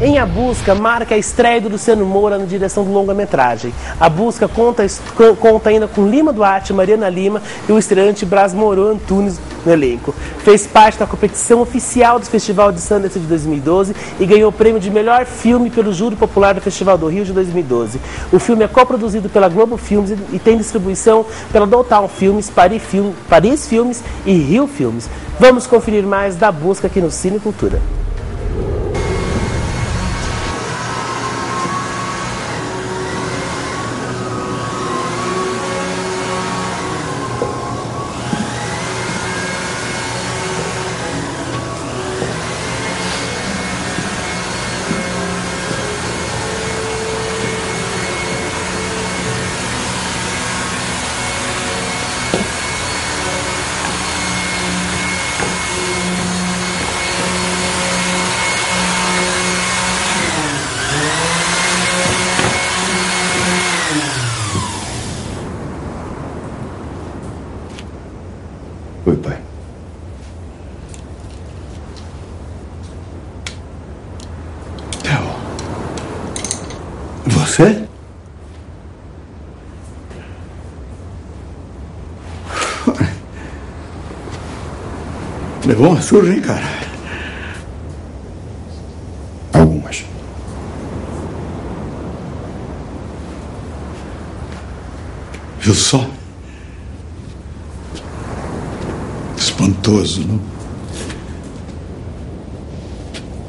Em A Busca marca a estreia do Luciano Moura na direção do longa-metragem. A Busca conta, conta ainda com Lima Duarte, Mariana Lima e o estreante Bras Moro Antunes no elenco. Fez parte da competição oficial do Festival de Sundance de 2012 e ganhou o prêmio de melhor filme pelo Júri Popular do Festival do Rio de 2012. O filme é coproduzido pela Globo Filmes e tem distribuição pela Downtown Filmes, Paris, Film, Paris Filmes e Rio Filmes. Vamos conferir mais da busca aqui no Cine Cultura. Você? Levou uma surra, hein, cara? Algumas. Viu só? Espantoso, não?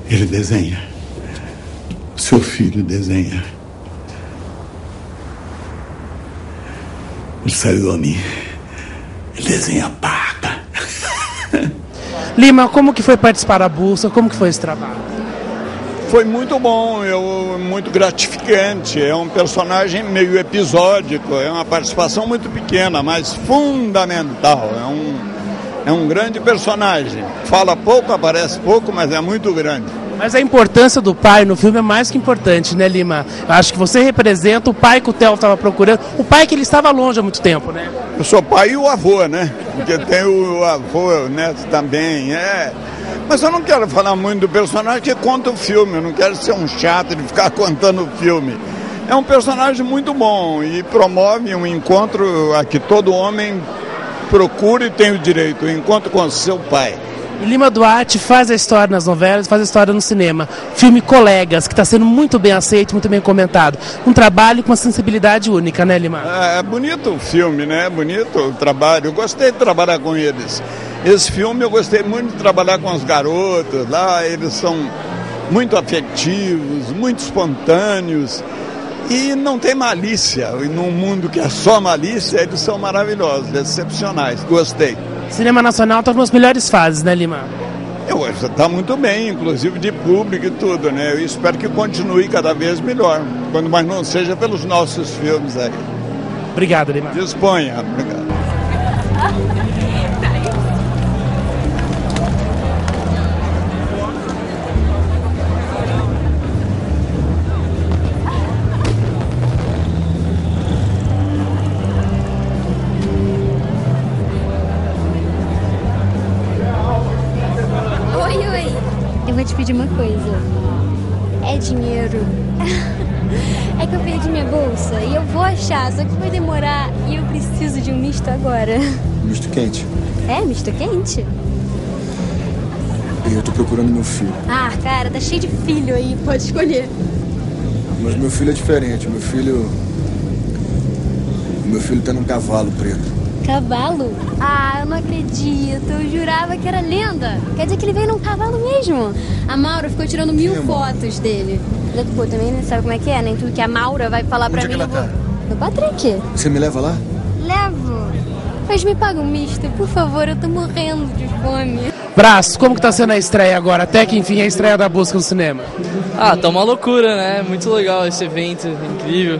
Ele desenha. Seu filho desenha. Ele saiu a mim. Ele desenha paca. Lima, como que foi participar da Busca? Como que foi esse trabalho? Foi muito bom, eu, muito gratificante. É um personagem meio episódico, é uma participação muito pequena, mas fundamental. É um, é um grande personagem. Fala pouco, aparece pouco, mas é muito grande. Mas a importância do pai no filme é mais que importante, né, Lima? Eu acho que você representa o pai que o Theo estava procurando, o pai que ele estava longe há muito tempo, né? Eu sou pai e o avô, né? Porque tem o avô, o neto também, é. Mas eu não quero falar muito do personagem que conta o filme, eu não quero ser um chato de ficar contando o filme. É um personagem muito bom e promove um encontro a que todo homem procura e tem o direito, o encontro com seu pai. E Lima Duarte faz a história nas novelas, faz a história no cinema. Filme Colegas, que está sendo muito bem aceito, muito bem comentado. Um trabalho com uma sensibilidade única, né, Lima? É, é bonito o filme, né? É bonito o trabalho. Eu gostei de trabalhar com eles. Esse filme eu gostei muito de trabalhar com os garotos lá, eles são muito afetivos, muito espontâneos e não tem malícia. E num mundo que é só malícia, eles são maravilhosos, excepcionais. Gostei. Cinema Nacional está nas melhores fases, né, Lima? Eu acho que está muito bem, inclusive de público e tudo, né? Eu espero que continue cada vez melhor, quando mais não seja pelos nossos filmes aí. Obrigado, Lima. Disponha. Obrigado. vou te pedir uma coisa. É dinheiro. É que eu perdi minha bolsa e eu vou achar, só que vai demorar e eu preciso de um misto agora. Misto quente. É, misto quente? E eu tô procurando meu filho. Ah, cara, tá cheio de filho aí, pode escolher. Mas meu filho é diferente. Meu filho. Meu filho tá num cavalo preto. Cavalo? Ah, acredito. Eu jurava que era lenda. Quer dizer que ele veio num cavalo mesmo. A Maura ficou tirando mil Maura? fotos dele. Pô, também não sabe como é que é, nem tudo que a Maura vai falar pra Onde é mim. que ela vou... tá? No Patrick. Você me leva lá? Levo. Mas me paga um misto, por favor, eu tô morrendo de fome. Braço, como que tá sendo a estreia agora? Até que enfim a estreia da busca no cinema. Ah, tá uma loucura, né? Muito legal esse evento, incrível.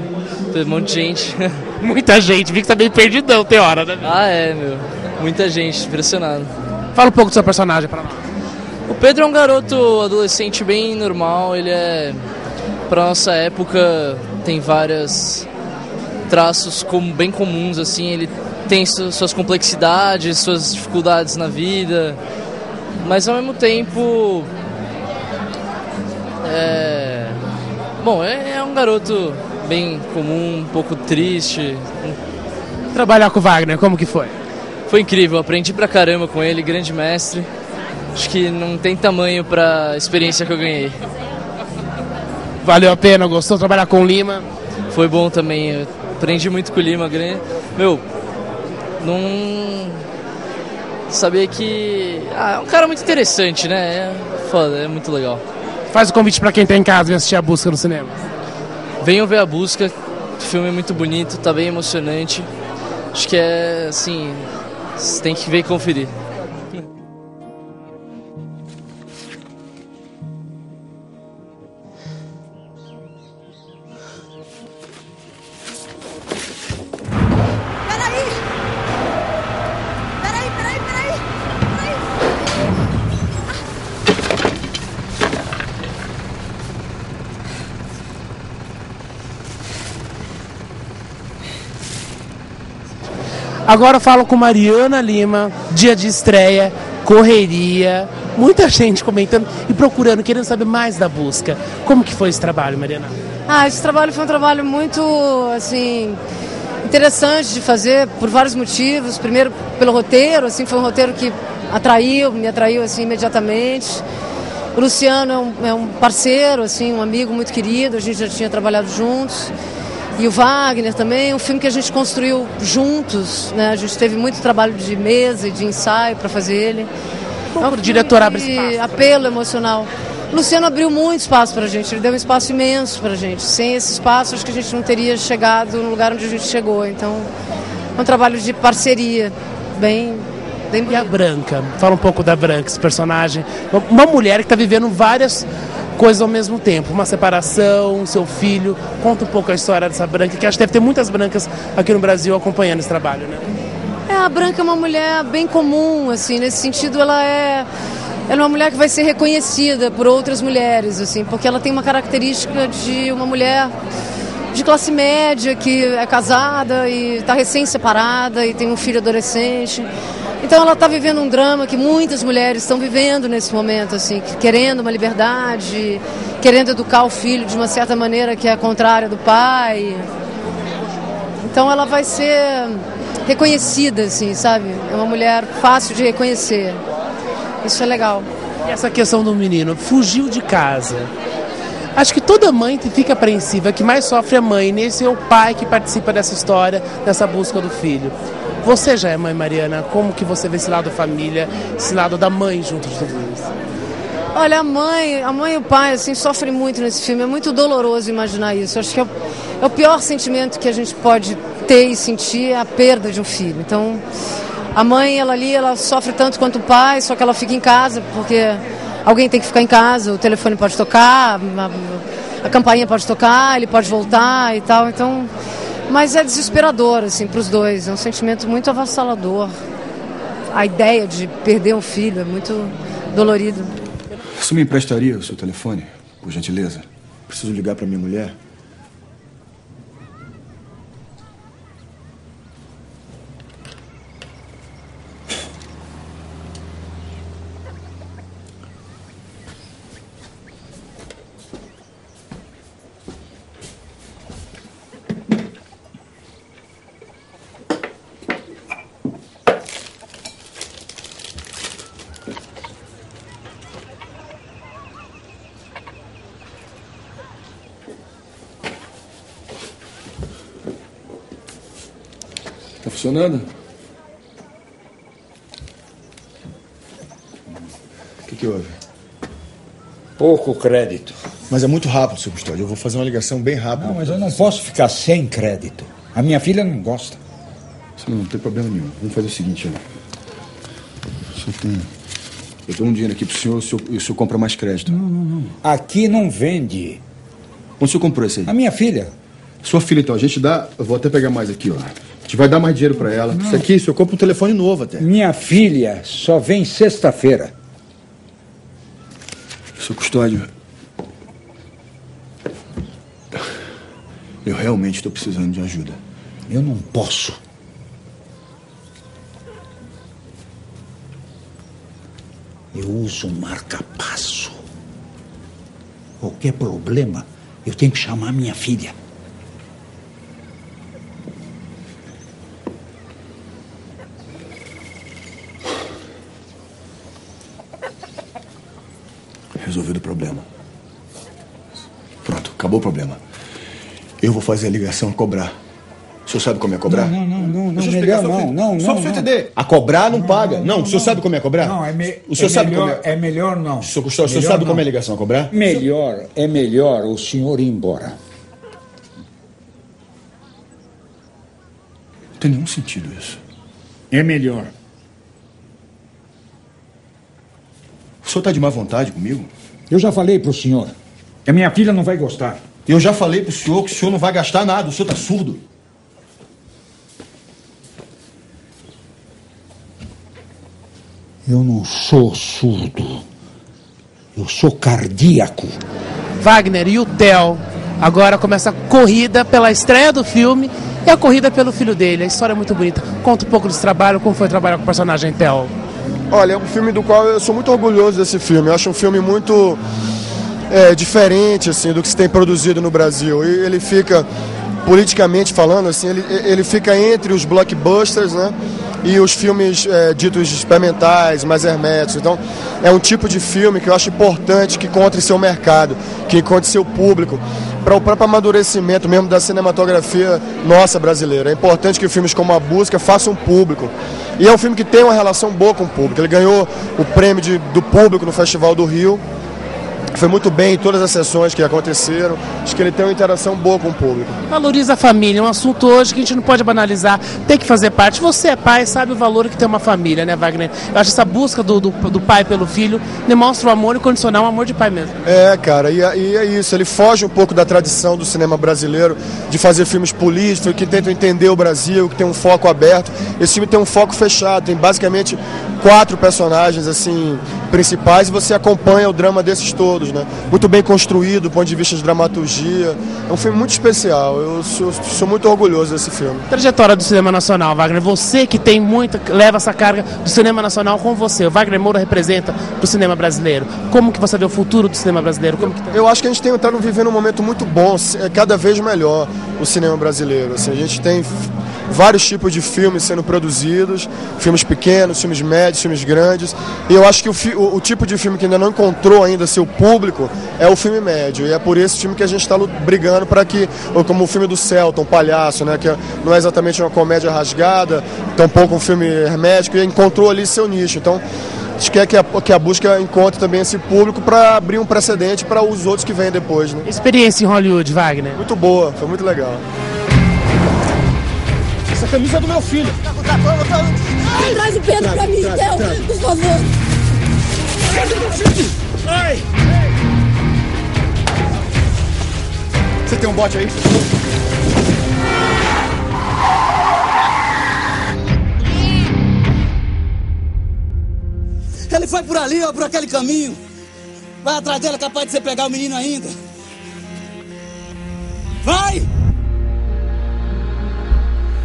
Tem um monte de gente. Muita gente, vi que tá bem perdidão, tem hora, né? ah, é, meu. Muita gente, impressionado. Fala um pouco do seu personagem pra nós. O Pedro é um garoto adolescente bem normal, ele é. Pra nossa época, tem vários traços como, bem comuns, assim. Ele tem su- suas complexidades, suas dificuldades na vida, mas ao mesmo tempo é... Bom, é, é um garoto bem comum, um pouco triste. Trabalhar com o Wagner, como que foi? Foi incrível, aprendi pra caramba com ele, grande mestre. Acho que não tem tamanho pra experiência que eu ganhei. Valeu a pena, gostou de trabalhar com o Lima? Foi bom também, eu aprendi muito com o Lima. Meu, não. Saber que. Ah, é um cara muito interessante, né? É foda, é muito legal. Faz o convite pra quem tá em casa e assistir a busca no cinema. Venham ver a busca, o filme é muito bonito, tá bem emocionante. Acho que é assim. Você tem que ver e conferir. Agora eu falo com Mariana Lima, dia de estreia, correria, muita gente comentando e procurando, querendo saber mais da busca. Como que foi esse trabalho, Mariana? Ah, esse trabalho foi um trabalho muito, assim, interessante de fazer por vários motivos. Primeiro, pelo roteiro, assim, foi um roteiro que atraiu, me atraiu, assim, imediatamente. O Luciano é um, é um parceiro, assim, um amigo muito querido, a gente já tinha trabalhado juntos. E o Wagner também, um filme que a gente construiu juntos, né? A gente teve muito trabalho de mesa e de ensaio para fazer ele. Como É um o diretor abre espaço apelo emocional. Luciano abriu muito espaço para a gente, ele deu um espaço imenso para a gente. Sem esse espaço, acho que a gente não teria chegado no lugar onde a gente chegou. Então, é um trabalho de parceria, bem, bem E a. Branca? Fala um pouco da Branca, esse personagem. Uma mulher que está vivendo várias coisas ao mesmo tempo. Uma separação, seu filho. Conta um pouco a história dessa Branca, que acho que deve ter muitas brancas aqui no Brasil acompanhando esse trabalho, né? É, a Branca é uma mulher bem comum, assim, nesse sentido ela é ela é uma mulher que vai ser reconhecida por outras mulheres, assim, porque ela tem uma característica de uma mulher de classe média que é casada e está recém-separada e tem um filho adolescente. Então ela está vivendo um drama que muitas mulheres estão vivendo nesse momento, assim, que- querendo uma liberdade, querendo educar o filho de uma certa maneira que é contrária do pai. Então ela vai ser reconhecida, assim, sabe? É uma mulher fácil de reconhecer. Isso é legal. E essa questão do menino, fugiu de casa. Acho que toda mãe fica apreensiva, que mais sofre é a mãe, nesse é o pai que participa dessa história, dessa busca do filho. Você já é mãe, Mariana, como que você vê esse lado da família, esse lado da mãe junto de tudo isso? Olha, a mãe, a mãe e o pai, assim, sofrem muito nesse filme. É muito doloroso imaginar isso. Acho que é o, é o pior sentimento que a gente pode ter e sentir é a perda de um filho. Então, a mãe, ela ali, ela sofre tanto quanto o pai, só que ela fica em casa porque alguém tem que ficar em casa, o telefone pode tocar, a, a campainha pode tocar, ele pode voltar e tal. Então, mas é desesperador, assim, para os dois. É um sentimento muito avassalador. A ideia de perder um filho é muito dolorido. Você me emprestaria o seu telefone, por gentileza? Preciso ligar pra minha mulher. Funcionando? O que, que houve? Pouco crédito. Mas é muito rápido, seu custódio. Eu vou fazer uma ligação bem rápida. Não, mas eu não posso ficar sem crédito. A minha filha não gosta. Isso não tem problema nenhum. Vamos fazer o seguinte, ó. O senhor tem... Eu dou um dinheiro aqui pro senhor e o senhor, e o senhor compra mais crédito. Aqui não vende. Onde o senhor comprou esse aí? A minha filha. Sua filha, então, a gente dá. Eu vou até pegar mais aqui, ó. Gente vai dar mais dinheiro pra ela. Isso aqui, o senhor compra um telefone novo até. Minha filha só vem sexta-feira. Seu custódio. Eu realmente estou precisando de ajuda. Eu não posso. Eu uso marca-passo. qualquer problema, eu tenho que chamar minha filha. Resolvido o problema. Pronto, acabou o problema. Eu vou fazer a ligação e cobrar. O senhor sabe como é cobrar? Não, não, não, não, Deixa eu melhor não, pra- não, Só não, pra você não. entender. A cobrar não, paga. Não, o senhor sabe como é cobrar? Não, é, me, O senhor é sabe melhor, como é... é melhor não. O senhor, o senhor sabe não. como é a ligação a cobrar? Melhor, é melhor o senhor ir embora. Não tem nenhum sentido isso. É melhor. O senhor tá de má vontade comigo? Eu já falei pro senhor. A minha filha não vai gostar. Eu já falei pro senhor que o senhor não vai gastar nada. O senhor tá surdo. Eu não sou surdo. Eu sou cardíaco. Wagner e o Theo. Agora começa a corrida pela estreia do filme e a corrida pelo filho dele. A história é muito bonita. Conta um pouco desse trabalho, como foi trabalhar com o personagem Theo. Olha, é um filme do qual eu sou muito orgulhoso desse filme. Eu acho um filme muito é, diferente assim do que se tem produzido no Brasil. E ele fica politicamente falando assim, ele, ele fica entre os blockbusters, né? E os filmes é, ditos experimentais, mais herméticos. Então, é um tipo de filme que eu acho importante que encontre seu mercado, que encontre seu público, para o próprio amadurecimento mesmo da cinematografia nossa brasileira. É importante que filmes como A Busca façam público. E é um filme que tem uma relação boa com o público. Ele ganhou o prêmio de- do público no Festival do Rio. Foi muito bem em todas as sessões que aconteceram. Acho que ele tem uma interação boa com o público. Valoriza a família, é um assunto hoje que a gente não pode banalizar, tem que fazer parte. Você é pai, sabe o valor que tem uma família, né, Wagner? Eu acho essa busca do, do, do pai pelo filho demonstra o amor incondicional, o amor de pai mesmo. É, cara, e, é- e é isso. Ele foge um pouco da tradição do cinema brasileiro de fazer filmes políticos, que tentam entender o Brasil, que tem um foco aberto. Esse filme tem um foco fechado, tem basicamente quatro personagens assim principais e você acompanha o drama desses todos, né? Muito bem construído do ponto de vista de dramaturgia. É um filme muito especial. Eu sou, sou muito orgulhoso desse filme. Trajetória do cinema nacional, Wagner. Você que tem muita, leva essa carga do cinema nacional com você. O Wagner Moura representa o cinema brasileiro. Como que você vê o futuro do cinema brasileiro? Como que tá? Eu acho que a gente tem está vivendo um momento muito bom, é cada vez melhor o cinema brasileiro. Assim, a gente tem vários tipos de filmes sendo produzidos, filmes pequenos, filmes médios, filmes grandes. E eu acho que o, o- o tipo de filme que ainda não encontrou ainda seu público é o filme médio. E é por esse filme que a gente está brigando para que, como o filme do Celton, Palhaço, né, que não é exatamente uma comédia rasgada, tampouco um filme hermético, e encontrou ali seu nicho. Então, a gente quer que a, que a busca encontre também esse público para abrir um precedente para os outros que vêm depois. Né? Experiência em Hollywood, Wagner. Muito boa, foi muito legal. Essa camisa é do meu filho. Traz o Pedro pra mim, Theo, por favor. Você tem um bote aí? Ele foi por ali, ó, por aquele caminho. Vai atrás dela, capaz de você pegar o menino ainda. Vai!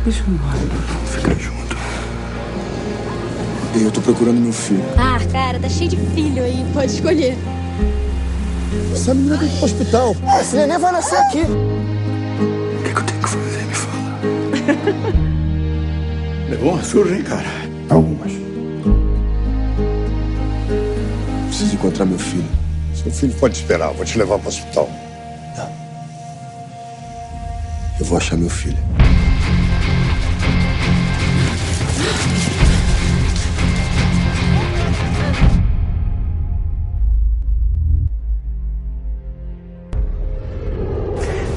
Deixa eu embora, vamos ficar junto. Eu tô procurando meu filho. Ah, cara, tá cheio de filho aí, pode escolher. Essa menina tem que ir pro hospital. Esse neném vai nascer aqui. O que, que eu tenho que fazer? Me fala. Levou uma surra, hein, cara? Algumas. Preciso encontrar meu filho. Seu filho pode esperar, vou te levar para o hospital. Eu vou achar meu filho. Network.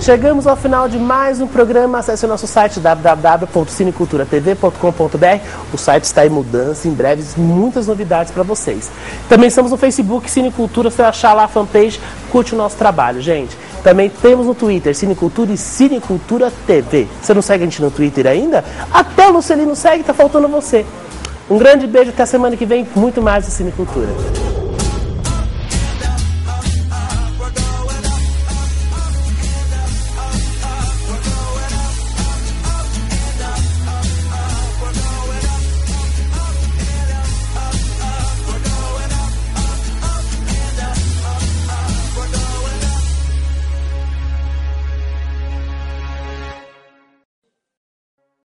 Chegamos ao final de mais um programa. Acesse o nosso site www.cineculturatv.com.br. O site está em mudança, em breve muitas novidades para vocês. Também estamos no Facebook Cinecultura, você achar lá a fanpage, curte o nosso trabalho, gente. Também temos no Twitter Cinecultura e Cinecultura TV. Você não segue a gente no Twitter ainda? Até o Lucelino segue, tá faltando você. Um grande beijo, até a semana que vem, muito mais de Cinecultura.